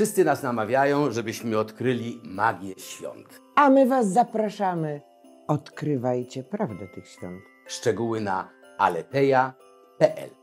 Wszyscy nas namawiają, żebyśmy odkryli magię świąt. A my Was zapraszamy. Odkrywajcie prawdę tych świąt. Szczegóły na aleteja.pl